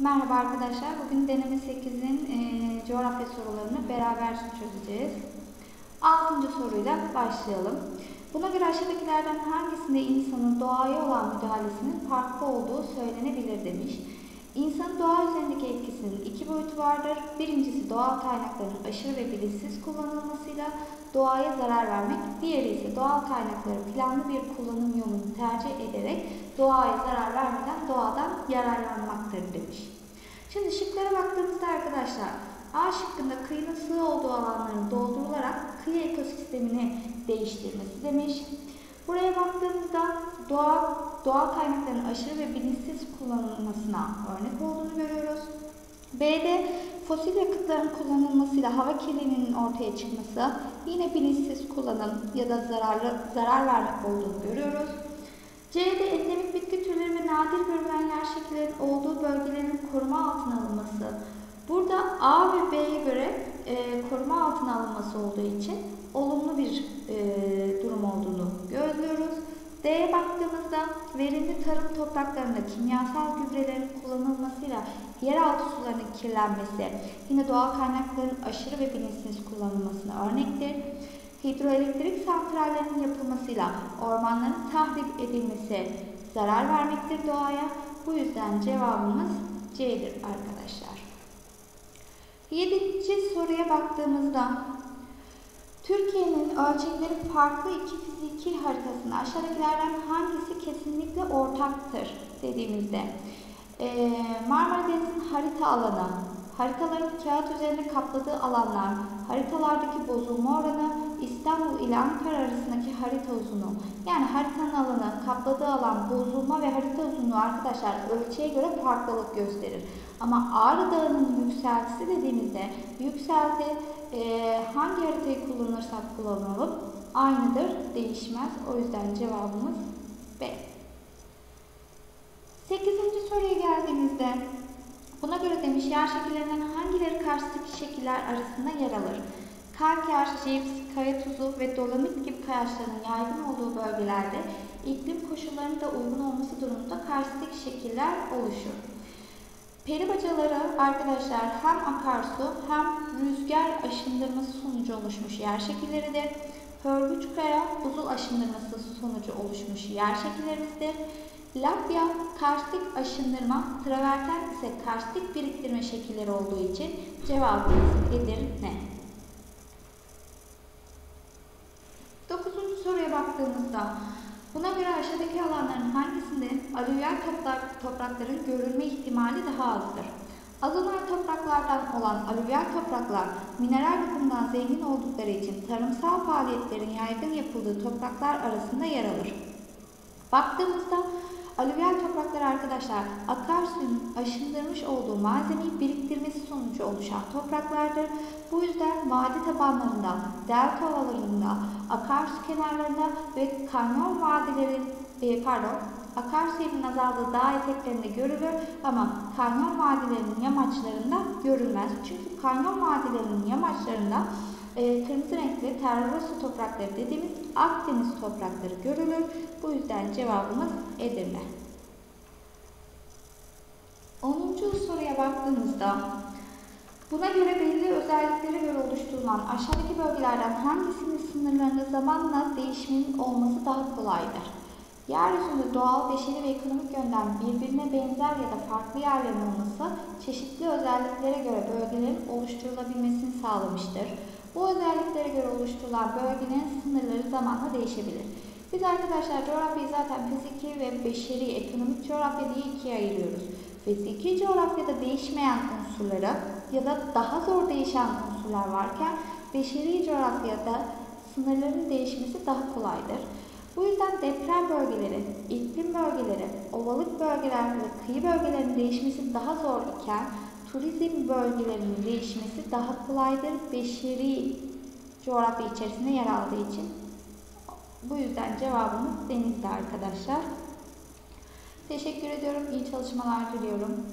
Merhaba arkadaşlar. Bugün deneme 8'in e, coğrafya sorularını beraber çözeceğiz. 6. soruyla başlayalım. Buna göre aşağıdakilerden hangisinde insanın doğaya olan müdahalesinin farklı olduğu söylenebilir demiş. İnsanın doğa üzerindeki etkisinin iki boyutu vardır. Birincisi doğal kaynakların aşırı ve bilinçsiz kullanılmasıyla doğaya zarar vermek. Diğeri ise doğal kaynakları planlı bir kullanım yolunu tercih ederek doğaya zarar vermeden doğadan yararlanmaktır demiş. Şimdi şıklara baktığımızda arkadaşlar A şıkkında kıyının sığ olduğu alanların doldurularak kıyı ekosistemini değiştirmesi demiş. Buraya baktığımızda doğal, doğal kaynakların aşırı ve bilinçsiz kullanılmasına örnek olduğunu görüyoruz. B'de fosil yakıtların kullanılmasıyla hava kirliliğinin ortaya çıkması yine bilinçsiz kullanım ya da zararlı zarar vermek olduğunu görüyoruz. C'de endemik bitki türleri ve nadir görülen yer şekillerin olduğu bölgelerin koruma altına alınması. Burada A ve B'ye göre e, koruma altına alınması olduğu için olumlu bir e, durum olduğunu gözlüyoruz. D'ye baktığımızda verimli tarım topraklarında kimyasal gübrelerin kullanılmasıyla yeraltı sularının kirlenmesi, yine doğal kaynakların aşırı ve bilinçsiz kullanılmasına örnektir. Hidroelektrik santrallerinin yapılmasıyla ormanların tahrip edilmesi zarar vermektir doğaya. Bu yüzden cevabımız C'dir arkadaşlar. Yedinci soruya baktığımızda Türkiye'nin ölçekleri farklı iki fiziki haritasında aşağıdakilerden hangisi kesinlikle ortaktır dediğimizde e, Marmara Denizi'nin harita alanı, haritaların kağıt üzerinde kapladığı alanlar, haritalardaki bozulma oranı, İstanbul ile Ankara arasındaki harita uzunluğu. Yani haritanın alanı, kapladığı alan, bozulma ve harita uzunluğu arkadaşlar ölçüye göre farklılık gösterir. Ama Ağrı Dağı'nın yükseltisi dediğimizde yükselti e, hangi haritayı kullanırsak kullanalım aynıdır, değişmez. O yüzden cevabımız B. Sekizinci soruya geldiğimizde buna göre demiş yer şekillerinden hangileri karşıtaki şekiller arasında yer alır? Kalker, jips, kaya tuzu ve dolomit gibi kayaçların yaygın olduğu bölgelerde iklim koşullarının da uygun olması durumunda karstik şekiller oluşur. Peri bacaları arkadaşlar hem akarsu hem rüzgar aşındırması sonucu oluşmuş yer şekilleridir. Hörgüç kaya buzul aşındırması sonucu oluşmuş yer şekillerimizdir. Lapya karstik aşındırma, traverten ise karstik biriktirme şekilleri olduğu için cevabımız Edirne. Dokuzuncu soruya baktığımızda buna göre aşağıdaki alanların hangisinde alüvyal toprak, toprakların görülme ihtimali daha azdır? Azonal topraklardan olan alüvyal topraklar mineral bakımından zengin oldukları için tarımsal faaliyetlerin yaygın yapıldığı topraklar arasında yer alır. Baktığımızda alüvyal topraklar arkadaşlar akarsuyun aşındırmış olduğu malzemeyi biriktirmesi sonucu oluşan topraklardır. Bu yüzden vadi tabanlarında, delta ovalarında, akarsu kenarlarında ve kanyon vadileri e, pardon akarsuyun azaldığı dağ eteklerinde görülür ama kanyon vadilerinin yamaçlarında görülmez. Çünkü kanyon vadilerinin yamaçlarında e, kırmızı renkli terrosu toprakları dediğimiz Akdeniz toprakları görülür. Bu yüzden cevabımız Edirne. 10. soruya baktığımızda buna göre belli özelliklere göre oluşturulan aşağıdaki bölgelerden hangisinin sınırlarında zamanla değişmenin olması daha kolaydır? Yeryüzünde doğal, beşeri ve ekonomik yönden birbirine benzer ya da farklı yerlerin olması çeşitli özelliklere göre bölgelerin oluşturulabilmesini sağlamıştır. Bu özelliklere göre oluşturulan bölgenin sınırları zamanla değişebilir. Biz arkadaşlar coğrafyayı zaten fiziki ve beşeri, ekonomik coğrafya diye ikiye ayırıyoruz. Fiziki coğrafyada değişmeyen unsurlara ya da daha zor değişen unsurlar varken beşeri coğrafyada sınırların değişmesi daha kolaydır. Bu yüzden deprem bölgeleri, iklim bölgeleri, ovalık bölgeler ve kıyı bölgelerinin değişmesi daha zor iken turizm bölgelerinin değişmesi daha kolaydır beşeri coğrafya içerisinde yer aldığı için. Bu yüzden cevabımız denizde arkadaşlar. Teşekkür ediyorum. İyi çalışmalar diliyorum.